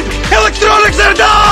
Electronics are done.